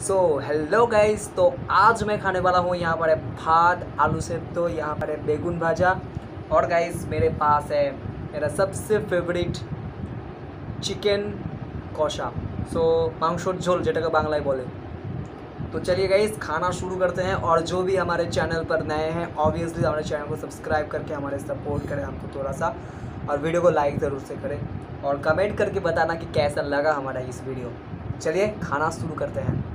So hello guys तो आज मैं खाने वाला हूँ यहाँ पर है भात, आलू से तो यहाँ पर है बेगुन भाजा। और गाइस मेरे पास है मेरा सबसे फेवरेट চিকেন কষা সো মাংসর ঝোল যেটাকে বাংলায় बोले। तो चलिए गाइस खाना शुरू करते हैं। और जो भी हमारे चैनल पर नए हैं ऑब्वियसली हमारे चैनल को सब्सक्राइब करके हमारे सपोर्ट करें हमको थोड़ा सा और वीडियो को लाइक ज़रूर से करें। और कमेंट करके बताना कि कैसा लगा हमारा इस वीडियो चलिए, खाना शुरू करते हैं।